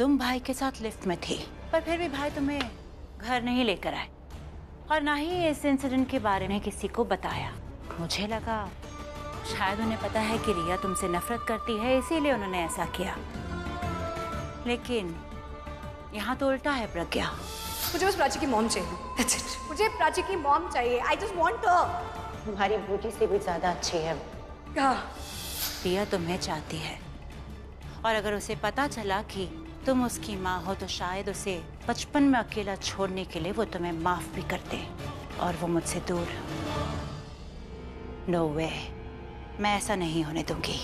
तुम भाई के साथ लिफ्ट में थी पर फिर भी भाई तुम्हें घर नहीं लेकर आए। और ना ही इस इंसिडेंट के बारे में किसी को बताया। मुझे लगा शायद उन्हें पता है कि रिया तुमसे नफरत करती है इसीलिए उन्होंने ऐसा किया। लेकिन यहाँ तो उल्टा है प्रज्ञा। मुझे बस प्राची की मॉम चाहिए। मुझे प्राची की मॉम चाहिए। आई जस्ट वांट हर तुम्हारी बूटी से भी ज़्यादा अच्छी है। रिया तुम्हें चाहती है। और अगर उसे पता चला कि तुम उसकी माँ हो तो शायद उसे बचपन में अकेला छोड़ने के लिए वो तुम्हें माफ़ भी कर दे और वो मुझसे दूर। नो वे मैं ऐसा नहीं होने दूँगी।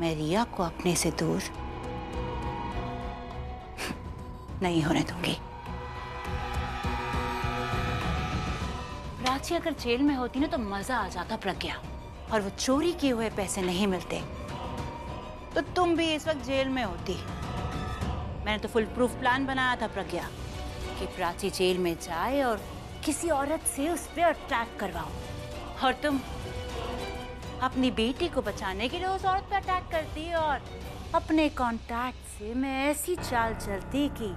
मैं रिया को अपने से दूर नहीं होने दूँगी। प्राची अगर जेल में होती ना तो मज़ा आ जाता प्रज्ञा। और वो चोरी किए हुए पैसे नहीं मिलते। तो तुम भी इस वक्त जेल में होती। मैंने तो फुल प्रूफ प्लान बनाया था प्रज्ञा, कि प्राची जेल में जाए और किसी औरत से उस पर अटैक करवाओ और तुम अपनी बेटी को बचाने के लिए उस औरत पर अटैक करती और अपने कांटेक्ट से मैं ऐसी चाल चलती कि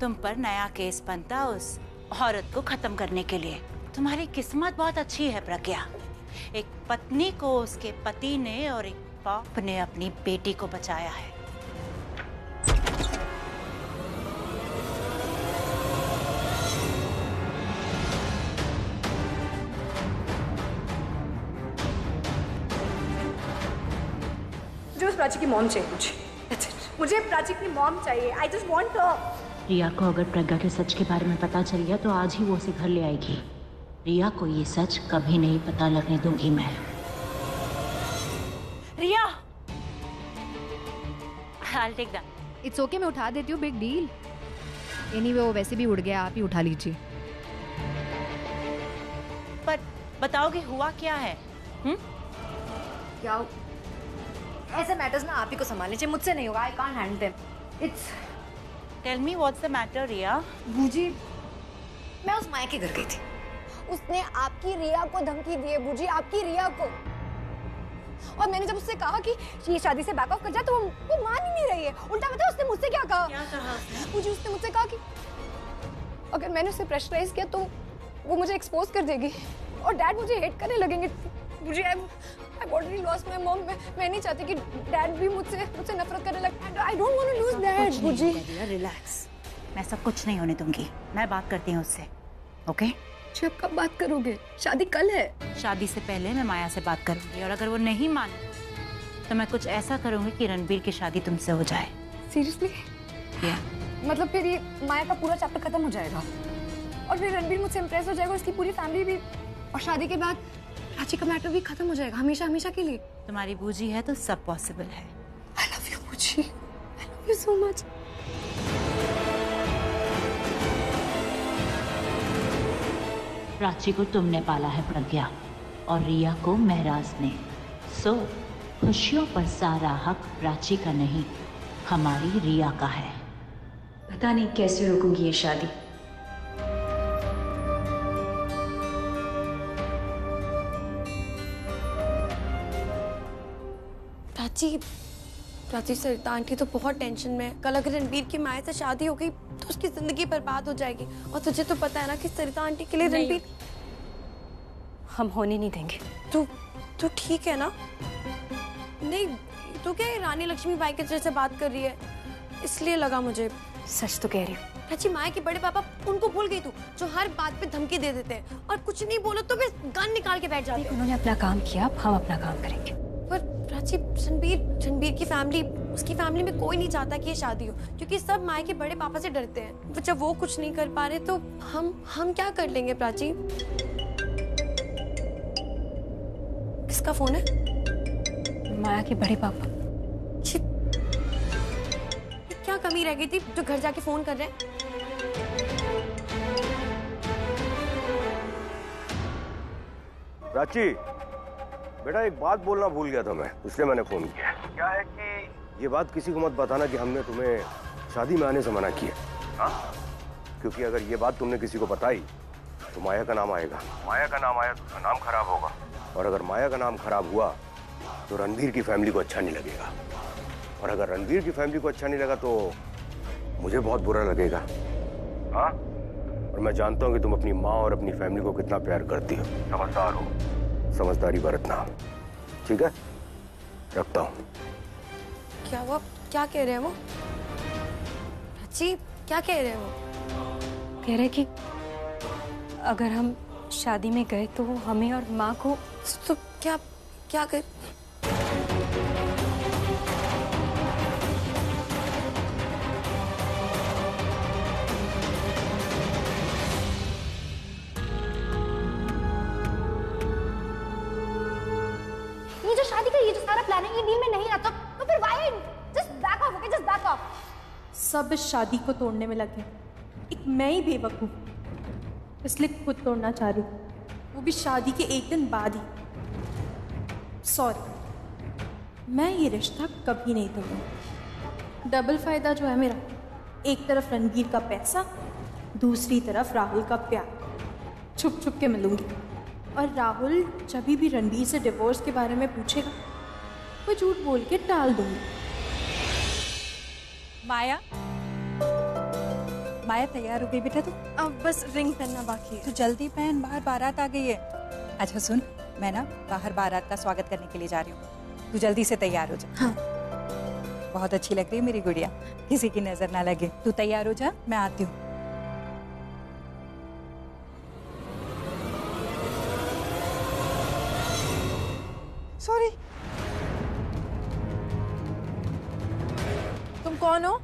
तुम पर नया केस बनता उस औरत को खत्म करने के लिए। तुम्हारी किस्मत बहुत अच्छी है प्रज्ञा। एक पत्नी को उसके पति ने और एक बाप ने अपनी बेटी को बचाया है। प्राची की मॉम चाहिए मुझे मुझे प्राची की मॉम चाहिए। आई जस्ट वांट हर रिया को अगर प्रज्ञा के सच के बारे में पता चल गया तो आज ही वो उसे घर ले आएगी। रिया को ये सच कभी नहीं पता लगने दूँगी मैं। Riya! I'll take that. It's okay मैं उठा देती हूँ बिग डील एनीवे वो वैसे भी उड़ गया आप ही उठा लीजिए। पर बताओगे हुआ क्या है? हम्म क्या ऐसे मैटर्स ना आप ही को संभालने चाहिए मुझसे नहीं होगा I can't handle them it's tell me what's the matter Riya बूजी मैं उस माया के घर गई थी। उसने आपकी रिया को धमकी दी है बूजी आपकी रिया को। और मैंने जब उससे कहा कि ये शादी से बैक ऑफ़ कर जाए तो वो, वो मान ही नहीं रही है। उल्टा पता है उसने मुझसे क्या कहा? क्या कहा? मुझे उसने मुझसे कहा कि अगर मैंने उसे प्रेशराइज किया तो वो मुझे एक्सपोज कर देगी। और डैड मुझे हेट करने लगेंगे। मुझे I I already lost my mom मैं नहीं चाहती कि डैड भी मुझसे मुझसे नफरत करने लगे I don't want to lose dad मुझे रिलैक्स मैं सब कुछ नहीं होने दूँगी. मैं बात करती हूँ उससे. ओके जी आप कब बात करोगे? शादी कल है। शादी से पहले मैं माया से बात करूँगी और अगर वो नहीं माने तो मैं कुछ ऐसा करूँगी कि रणबीर की शादी तुमसे हो जाए. सीरियसली या मतलब फिर ये माया का पूरा चैप्टर खत्म हो जाएगा। और फिर रणबीर मुझसे इम्प्रेस हो जाएगा उसकी पूरी फैमिली भी और शादी के बाद प्राची का मैटर भी खत्म हो जाएगा हमेशा हमेशा के लिए। तुम्हारी बूजी है तो सब पॉसिबल है। आई लव यू मुझे I love you so much Prachi को तुमने पाला है प्रज्ञा और रिया को महराज ने। सो so, खुशियों पर सारा हक प्राची का नहीं हमारी रिया का है। पता नहीं कैसे रोकूँगी ये शादी। प्राची प्राची सरिता आंटी तो बहुत टेंशन में है। कल अगर रणबीर की माया से शादी हो गई तो उसकी ज़िंदगी बर्बाद हो जाएगी। और तुझे तो पता है ना कि सरिता आंटी के लिए रणबीर हम होने नहीं देंगे। तू तू ठीक है ना? नहीं तू क्या रानी लक्ष्मी बाई के जैसे बात कर रही है? इसलिए लगा मुझे। सच तो कह रही हूँ। अच्छी माया के बड़े पापा उनको भूल गई तू जो हर बात पे धमकी दे देते हैं। और कुछ नहीं बोलो तो फिर गन निकाल के बैठ जाते हैं। उन्होंने अपना काम किया अब हम अपना काम करेंगे। पर प्राची रणबीर रणबीर की फैमिली उसकी फैमिली में कोई नहीं चाहता कि ये शादी हो क्योंकि सब माए के बड़े पापा से डरते हैं। तो जब वो कुछ नहीं कर पा रहे तो हम हम क्या कर लेंगे प्राची? किसका फ़ोन है? माया के बड़े पापा। क्या कमी रह गई थी जो घर जाके फ़ोन कर रहे हैं? प्राची बेटा एक बात बोलना भूल गया था मैं इसलिए मैंने फ़ोन किया। क्या है कि ये बात किसी को मत बताना कि हमने तुम्हें शादी में आने से मना किया। हाँ? क्योंकि अगर ये बात तुमने किसी को बताई तो माया का नाम आएगा। माया का नाम आया तो उसका नाम खराब होगा। और अगर माया का नाम खराब हुआ तो रणबीर की फैमिली को अच्छा नहीं लगेगा। और अगर रणबीर की फैमिली को अच्छा नहीं लगा तो मुझे बहुत बुरा लगेगा। हाँ? और मैं जानता हूँ कि तुम अपनी माँ और अपनी फैमिली को कितना प्यार करती हो। समझदार हो। समझदारी बरतना। ठीक है? रखता हूँ। क्या हुआ? क्या कह रहे हैं वो? जी क्या कह रहे हैं वो? कह रहे कि अगर हम शादी में गए तो हमें और माँ को तो क्या क्या कर ये डील में नहीं आता तो फिर why just back off okay just back off सब इस शादी को तोड़ने में लगे एक मैं ही बेवकूफ़ इसलिए खुद तोड़ना चाह रही वो भी शादी के एक दिन बाद ही। सॉरी मैं ये रिश्ता कभी नहीं तोड़ूँगी। डबल फ़ायदा जो है मेरा, एक तरफ़ रणबीर का पैसा, दूसरी तरफ़ राहुल का प्यार। छुप छुप के मिलूँगी। और राहुल जब भी रणबीर से डिवोर्स के बारे में पूछेगा वो झूठ बोल के टाल दूँगी। माया? माया तैयार हो गई बेटा तू? अब बस रिंग पहनना बाकी है। तू जल्दी पहन बाहर बारात आ गई है। अच्छा सुन मैं ना बाहर बारात का स्वागत करने के लिए जा रही हूँ। तू जल्दी से तैयार हो जा। हाँ। बहुत अच्छी लग रही है मेरी गुड़िया। किसी की नज़र ना लगे। तू तैयार हो जा मैं आती हूँ। सॉरी कौन हो?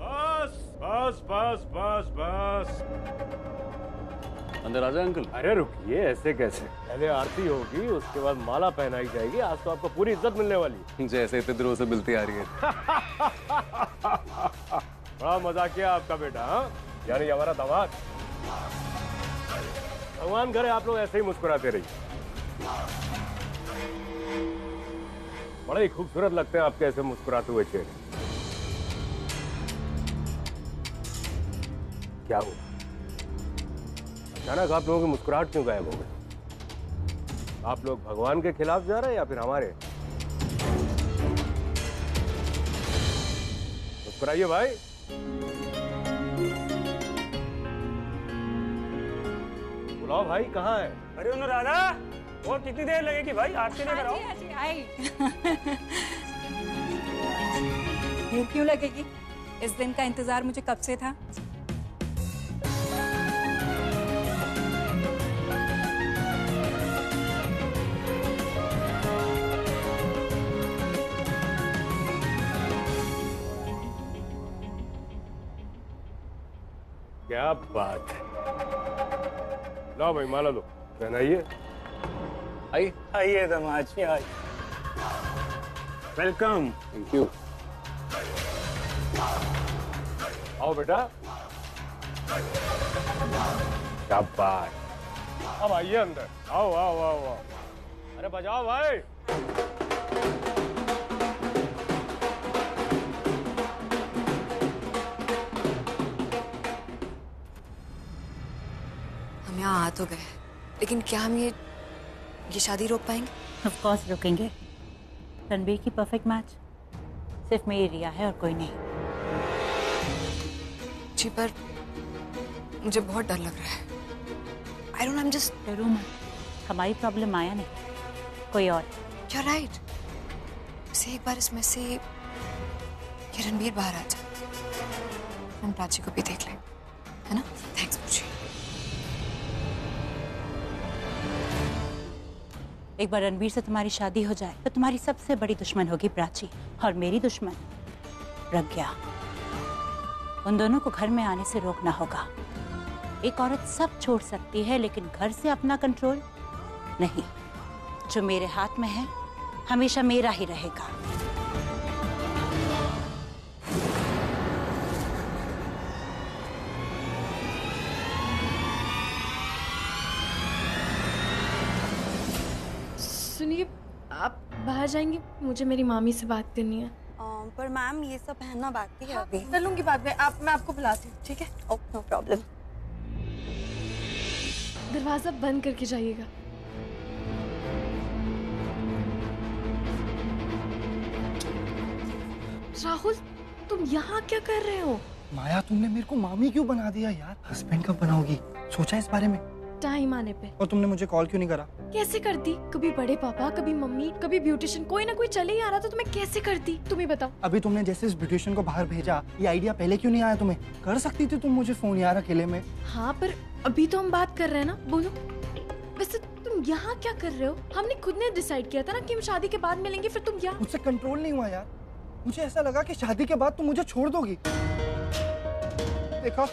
बस बस बस बस बस। अंदर आ जाए अंकल। अरे रुकिए ऐसे कैसे? पहले आरती होगी उसके बाद माला पहनाई जाएगी आज तो आपको पूरी इज़्ज़त मिलने वाली जैसे इतने दिनों से मिलती आ रही है। बड़ा मज़ाक किया आपका बेटा हाँ? यानी हमारा दामाद। भगवान करे आप लोग ऐसे ही मुस्कुराते रहिए। बड़े ही खूबसूरत लगते हैं आपके ऐसे मुस्कुराते हुए चेहरे। क्या हुआ? अचानक आप लोगों की मुस्कुराहट क्यों गायब हो गई? आप लोग भगवान के खिलाफ जा रहे हैं या फिर हमारे? मुस्कुराइए भाई। बुलाओ भाई कहाँ है? अरे अनुराधा और कितनी देर लगेगी भाई? आरती लेकर आओ देर क्यों लगेगी? इस दिन का इंतज़ार मुझे कब से था? क्या बात है? लो भाई माला लो। पहनाइए। आई आइए आइए। वेलकम। थैंक यू आओ बेटा। क्या बात अब आइए अंदर। आओ आओ आओ आओ। अरे बजाओ भाई। आ तो गए लेकिन क्या हम ये ये शादी रोक पाएँगे? ऑफ़ कोर्स रुकेंगे। रणबीर की परफेक्ट मैच सिर्फ़ मेरी रिया है और कोई नहीं। जी पर मुझे बहुत डर लग रहा है। I don't I am just डरो मत। हमारी प्रॉब्लम आया नहीं। कोई और। यू राइट से एक बार इसमें से ये रणबीर बाहर आ जाए। हम प्राची को भी देख लें। है ना? थैंक्स मुझे। एक बार रणबीर से तुम्हारी शादी हो जाए तो तुम्हारी सबसे बड़ी दुश्मन होगी प्राची, और मेरी दुश्मन प्रज्ञा उन दोनों को घर में आने से रोकना होगा। एक औरत सब छोड़ सकती है, लेकिन घर से अपना कंट्रोल नहीं। जो मेरे हाथ में है, हमेशा मेरा ही रहेगा। आप बाहर जाएँगे? मुझे मेरी मामी से बात करनी है। पर मैम ये सब पहनना बाकी है अभी। कर लूँगी बाद में। आप मैं आपको बुलाती हूँ ठीक है? ओ नो प्रॉब्लम दरवाज़ा बंद करके जाइएगा। राहुल तुम यहाँ क्या कर रहे हो? माया तुमने मेरे को मामी क्यों बना दिया यार? हस्बैंड कब बनाओगी? सोचा इस बारे में। टाइम आने पे। और तुमने मुझे कॉल क्यों नहीं करा? कैसे करती? कभी बड़े पापा कभी मम्मी कभी ब्यूटिशियन कोई ना कोई चले ही आ रहा तो तुम्हें कैसे करती? तुम ही बताओ। अभी तुमने जैसे इस ब्यूटिशियन को बाहर भेजा ये आइडिया पहले क्यों नहीं आया तुम्हें? कर सकती थी तुम मुझे फ़ोन यार अकेले में। हाँ पर अभी तो हम बात कर रहे हैं ना बोलो। वैसे तुम यहाँ क्या कर रहे हो? हमने खुद ने डिसाइड किया था ना कि हम शादी के बाद मिलेंगे फिर तुम यहाँ मुझसे कंट्रोल नहीं हुआ यार। मुझे ऐसा लगा कि शादी के बाद तुम मुझे छोड़ दोगी। देखा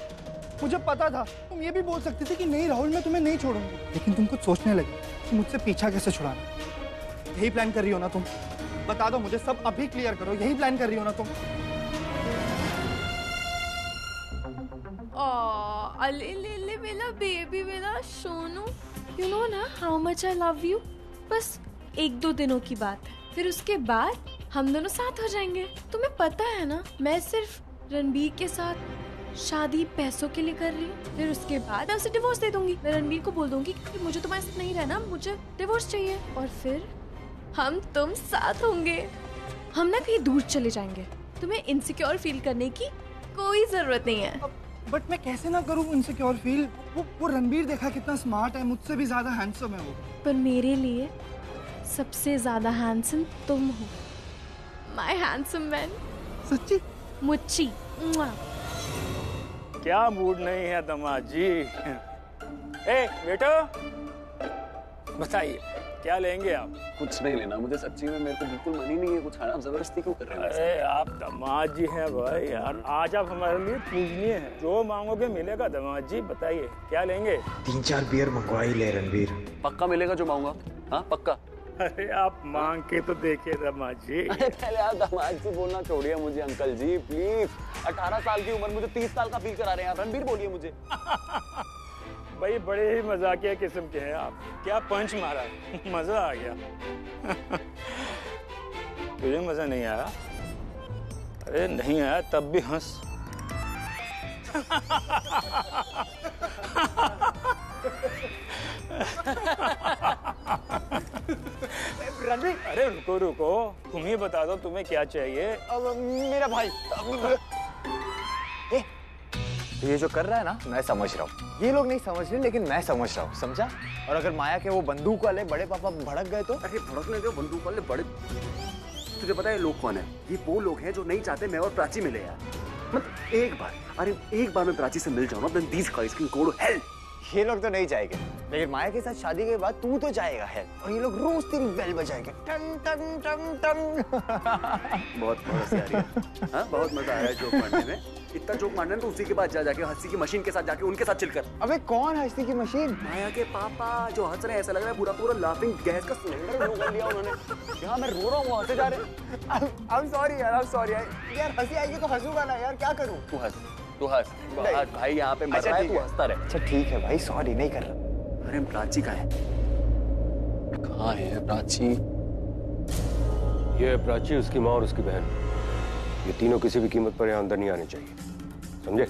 मुझे पता था। तुम ये भी बोल सकती थी कि नहीं, राहुल, मैं तुम्हें नहीं छोड़ूँगी। लेकिन तुम कुछ सोचने लगी कि मुझसे पीछा कैसे छुड़ाना यही प्लान कर रही हो ना तुम? बता दो मुझे, सब अभी क्लियर करो। यही प्लान कर रही हो ना तुम? अले मेरा बेबी सोनू। यू नो ना how much I love you बस एक दो दिनों की बात है। फिर उसके बाद हम दोनों साथ हो जाएँगे। तुम्हें पता है ना, मैं सिर्फ़ रणबीर के साथ शादी पैसों के लिए कर रही हूँ फिर उसके बाद मैं उसे डिवोर्स दे दूँगी। मैं रणबीर को बोल दूँगी कि मुझे तुम्हारे साथ नहीं रहना मुझे डिवोर्स चाहिए। और फिर हम तुम साथ होंगे। हम ना कहीं दूर चले जाएँगे। तुम्हें इनसिक्योर फील करने की कोई ज़रूरत नहीं है। बट मैं कैसे ना करूँ इनसिक्योर फील वो वो रणबीर देखा कितना स्मार्ट है मुझसे भी ज़्यादा हैंडसम है वो। पर मेरे लिए सबसे ज़्यादा हैंडसम तुम हो। माय हैंडसम मैन सच्ची? मुच्ची। क्या मूड नहीं है दमाद जी? ए बेटो बताइए क्या लेंगे आप? कुछ नहीं लेना मुझे सच्ची में मेरे को बिल्कुल मन ही नहीं है कुछ खाना आप ज़बरदस्ती क्यों कर रहे हैं? अरे आप दमाद जी हैं भाई यार आज आप हमारे लिए पूजनीय हैं। जो मांगोगे मिलेगा दमाद जी बताइए क्या लेंगे? तीन चार बियर मंगवा ही ले रणबीर। पक्का मिलेगा जो मांगूँगा? हाँ पक्का। अरे आप मांग के तो देखिए दमाद जी। अरे पहले आप दामाद जी बोलना छोड़िए मुझे अंकल जी प्लीज़ 18 साल की उम्र मुझे 30 साल का फील करा रहे हैं आप। रणबीर बोलिए मुझे। भाई बड़े ही मजाकिया किस्म के हैं आप। क्या पंच मारा? मज़ा आ गया। तुझे मज़ा नहीं आया? अरे नहीं आया तब भी हंस। अरे रुको रुको। तुम ही बता दो तुम्हें क्या चाहिए? अब मेरा भाई। ए, तो ये जो कर रहा है ना मैं समझ रहा हूँ। ये लोग नहीं समझ रहे लेकिन मैं समझ रहा हूँ समझा? और अगर माया के वो बंदूक वाले बड़े पापा भड़क गए तो? अरे भड़कने के बंदूक वाले बड़े तुझे पता है लोग कौन है? ये वो लोग हैं जो नहीं चाहते मैं और प्राची मिले यार। मतलब एक बार अरे एक बार मैं प्राची से मिल जाऊँ ना then these guys can go to ये लोग तो नहीं जाएँगे। लेकिन माया के साथ शादी के बाद तू तो जाएगा है। और ये लोग रोज तेरी बेल बजाएँगे। टंग टंग टंग टंग बहुत मज़ा आ रही है। हाँ बहुत मज़ा आया जोक मारने में। इतना जोक मारना तो उसी के बाद जा जाके हँसी की मशीन के साथ जाके उनके साथ चिल कर अबे कौन हँसी की मशीन? माया के पापा जो हंस रहे हैं ऐसा लग रहा है पूरा पूरा लाफिंग गैस का सिलेंडर कर लिया उन्होंने। यहाँ मैं रो रहा हूँ हंसे जा रहे आई एम सॉरी यार आई एम सॉरी यार हँसी आएगी तो हंसूगा ना यार क्या करूँ? तू हंस तू हंस। भाई भाई यहाँ पे मर अच्छा, रहा है तू हंसता रहे। अच्छा ठीक है भाई सॉरी नहीं कर रहा। अरे प्राची का है? कहाँ है प्राची? ये प्राची उसकी माँ और उसकी बहन। ये तीनों किसी भी कीमत पर यहाँ अंदर नहीं आने चाहिए। समझे?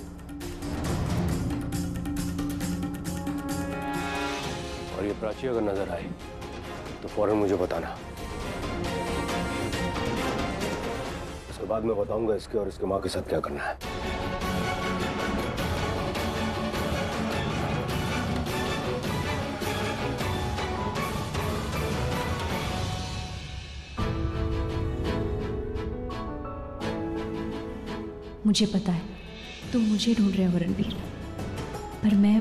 और ये प्राची अगर नज़र आए तो फ़ौरन मुझे बताना। उसके बाद मैं बताऊँगा इसके और इसके माँ के साथ क्या करना है। मुझे पता है। तुम मुझे ढूंढ रहे हो रणबीर पर मैं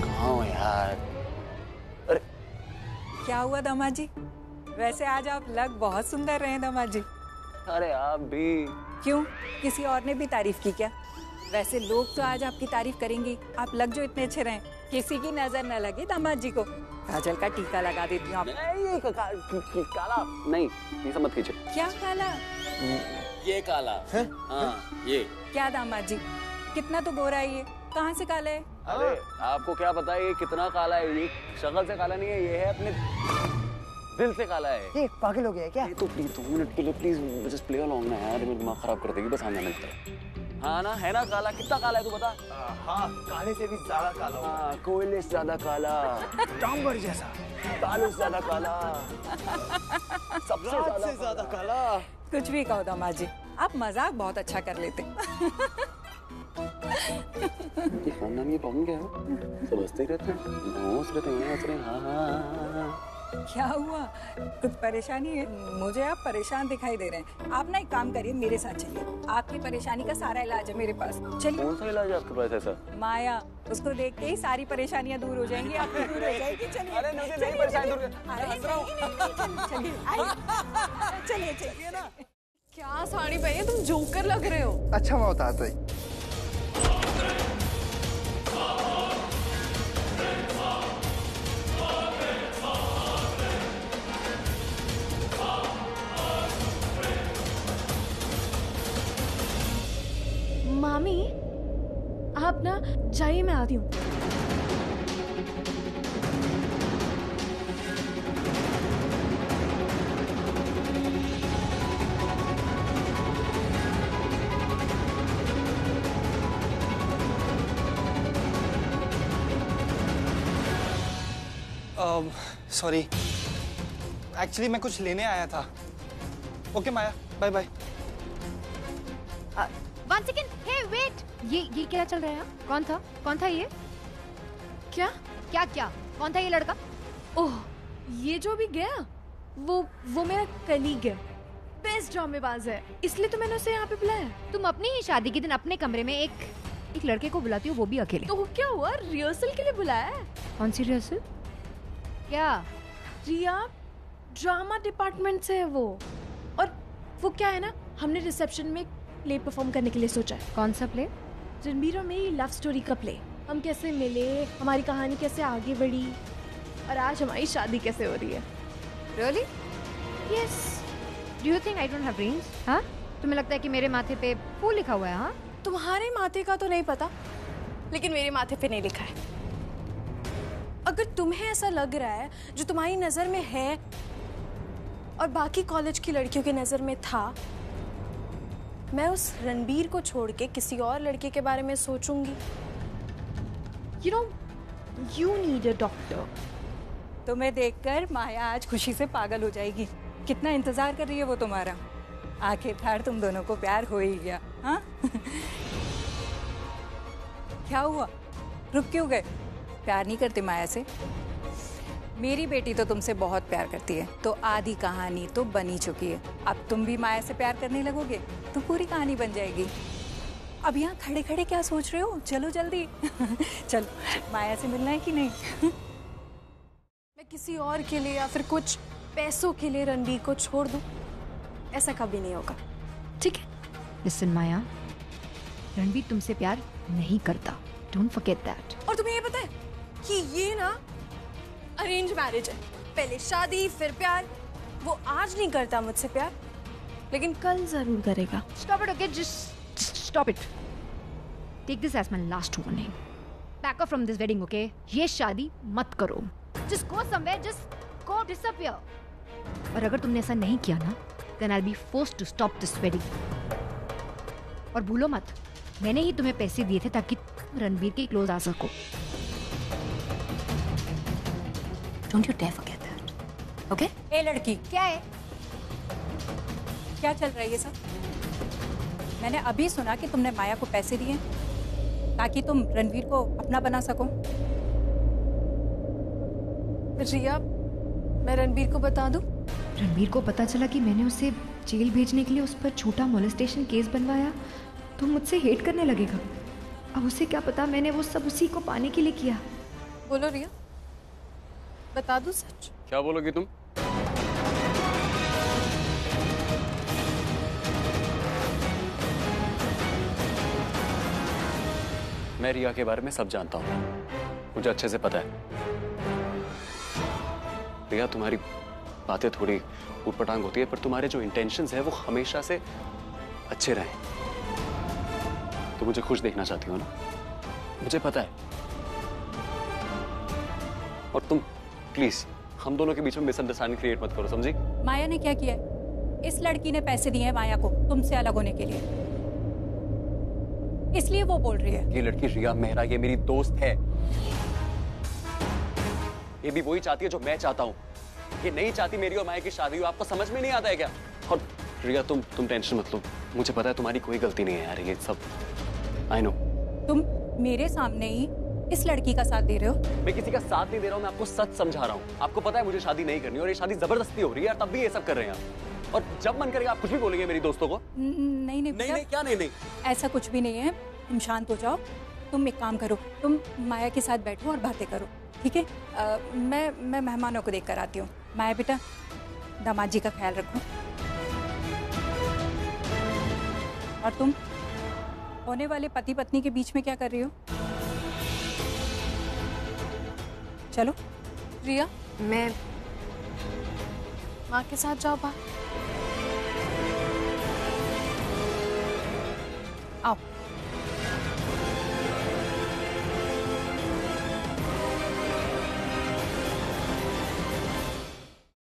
कहाँ हो यार? क्या हुआ दामाद जी वैसे आज आप लग बहुत सुंदर रहे हैं दामाद जी अरे आप भी। क्यों? किसी और ने भी तारीफ़ की क्या? वैसे लोग तो आज आपकी तारीफ़ करेंगे। आप लग जो इतने अच्छे रहे। किसी की नज़र न लगे दामाद जी को। काजल का टीका लगा देती हूँ नहीं का, काला नहीं ये सब मत खींचे। क्या काला? ये काला। हाँ? ये। क्या दामाद जी कितना तो गोरा है ये। कहाँ से काला है? अरे आपको क्या पता है ये कितना काला है? ये शक्ल से काला नहीं है ये है अपने दिल से काला है। ये पागल हो गया है क्या? तो प्लीज़ दो मिनट के लिए प्लीज़ जस्ट प्ले अलोंग ना यार मेरा दिमाग खराब कर देगी बस आने मिलता हाँ ना है ना काला? कितना काला है तू बता। हाँ काले से भी ज़्यादा काला हाँ कोयले से ज़्यादा काला। डांबर जैसा। तालू से ज़्यादा काला। सबसे ज़्यादा से ज़्यादा काला। कुछ भी कहो दामाद जी आप मज़ाक बहुत अच्छा कर लेते। ये खानदान की प्रॉब्लम क्या है ही रहते हैं। हंस रहते हैं हंस रहे हैं हाँ हाँ हाँ हाँ। क्या हुआ? कुछ परेशानी है? मुझे आप परेशान दिखाई दे रहे हैं। आप ना एक काम करिए मेरे साथ चलिए। आपकी परेशानी का सारा इलाज है मेरे पास। चलिए। कौन सा इलाज है आपके पास ऐसा? माया उसको देख के ही सारी परेशानियाँ दूर हो जाएँगी आपकी दूर हो जाएगी। चलिए अरे मुझे नहीं चलिए, परेशानी चलिए। दूर कर- अरे हंस रहा हूँ। नहीं, नहीं, चलिए, चलिए आइए। चलिए चलिए। ना। क्या साड़ी पहनी तुम जोकर लग रहे हो। अच्छा मैं बताता ही। जाइए मैं आती हूँ। सॉरी एक्चुअली मैं कुछ लेने आया था। Okay Maya bye bye one second hey wait ये ये क्या चल रहा है? यहाँ? कौन था? कौन था ये? क्या? क्या क्या? कौन था ये लड़का? ओह ये जो भी गया वो वो मेरा कलीग है। बेस्ट ड्रामेबाज है। इसलिए तो मैंने उसे यहाँ पे बुलाया। तुम अपनी ही शादी के दिन अपने कमरे में एक एक लड़के को बुलाती हो वो भी अकेले। तो क्या हुआ? रिहर्सल के लिए बुलाया है? कौन सी रिहर्सल? क्या? रिया ड्रामा डिपार्टमेंट से है वो। और वो क्या है ना? हमने रिसेप्शन में प्ले परफॉर्म करने के लिए सोचा है। कौन सा प्ले? रणबीर और मेरी लव स्टोरी का प्ले हम कैसे मिले? हमारी कहानी कैसे आगे बढ़ी? और आज हमारी शादी कैसे हो रही है? Really yes do you think I don't have rings हाँ? तुम्हें लगता है कि मेरे माथे पे फूल लिखा हुआ है हाँ? तुम्हारे माथे का तो नहीं पता लेकिन मेरे माथे पे नहीं लिखा है। अगर तुम्हें ऐसा लग रहा है जो तुम्हारी नज़र में है और बाकी कॉलेज की लड़कियों की नज़र में था मैं उस रणबीर को छोड़ के किसी और लड़के के बारे में सोचूँगी। You know you need a doctor तुम्हें देखकर माया आज खुशी से पागल हो जाएगी। कितना इंतज़ार कर रही है वो तुम्हारा। आखिरकार तुम दोनों को प्यार हो ही गया हाँ? क्या हुआ? रुक क्यों गए? प्यार नहीं करते माया से? मेरी बेटी तो तुमसे बहुत प्यार करती है। तो आधी कहानी तो बनी चुकी है। अब तुम भी माया से प्यार करने लगोगे तो पूरी कहानी बन जाएगी। अब यहाँ खड़े खड़े क्या सोच रहे हो? चलो जल्दी। चलो माया से मिलना है कि नहीं? मैं किसी और के लिए या फिर कुछ पैसों के लिए रणबीर को छोड़ दूँ? ऐसा कभी नहीं होगा। ठीक है? लिसन माया। रणबीर तुमसे प्यार नहीं करता। डोंट फॉरगेट दैट और तुम्हें ये पता है कि ये ना अरेंज मैरिज है। पहले शादी, फिर प्यार। वो आज नहीं करता मुझसे प्यार। लेकिन कल ज़रूर करेगा। Stop it okay just stop it take this as my last warning back up from this wedding okay ये शादी मत करो। Just go somewhere just go disappear और अगर तुमने ऐसा नहीं किया ना then I be force to stop this wedding और भूलो मत। मैंने ही तुम्हें पैसे दिए थे ताकि रणबीर के क्लोज आ सको। Don't you dare forget that okay ए लड़की क्या है? क्या चल रहा है ये सब? मैंने अभी सुना कि तुमने माया को पैसे दिए ताकि तुम रणवीर को अपना बना सको। रिया मैं रणबीर को बता दूँ? रणबीर को पता चला कि मैंने उसे जेल भेजने के लिए उस पर छोटा मोलेस्टेशन केस बनवाया। तो मुझसे हेट करने लगेगा। अब उसे क्या पता मैंने वो सब उसी को पाने के लिए किया। बोलो रिया। बता दूँ सच? क्या बोलोगी तुम? मैं रिया के बारे में सब जानता हूँ। मुझे अच्छे से पता है। रिया, तुम्हारी बातें थोड़ी उटपटांग होती है, पर तुम्हारे जो इंटेंशंस है, वो हमेशा से अच्छे रहे। तो मुझे खुश देखना चाहती हो ना? मुझे पता है। और तुम प्लीज़ हम दोनों के बीच में मिसअंडरस्टैंडिंग क्रिएट मत करो समझी? माया ने क्या किया है? इस लड़की ने पैसे दिए हैं माया को तुमसे अलग होने के लिए। इसलिए वो बोल रही है। ये लड़की रिया मेहरा ये मेरी दोस्त है। ये भी वही चाहती है जो मैं चाहता हूँ। ये नहीं चाहती मेरी और माया की शादी हो आपको समझ में नहीं आता है क्या? और रिया तुम तुम टेंशन मत लो। मुझे पता है तुम्हारी कोई गलती नहीं है यार ये सब। आई नो तुम मेरे सामने ही इस लड़की का साथ दे रहे हो? मैं किसी का साथ नहीं दे रहा हूँ मैं आपको सच समझा रहा हूँ। आपको पता है मुझे शादी नहीं करनी और ये शादी ज़बरदस्ती हो रही है तब भी ये सब कर रहे हैं आप। और जब मन करेगा आप कुछ भी बोलेंगे मेरी दोस्तों को। नहीं नहीं नहीं नहीं क्या नहीं नहीं? ऐसा कुछ भी नहीं है। तुम शांत हो जाओ। तुम एक काम करो तुम माया के साथ बैठो और बातें करो ठीक है? मैं मैं मेहमानों को देख कर आती हूँ। माया बेटा दामाद जी का ख्याल रखो। और तुम होने वाले पति पत्नी के बीच में क्या कर रही हो? चलो। रिया मैं माँ के साथ जाओ बाहर।